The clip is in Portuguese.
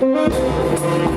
Música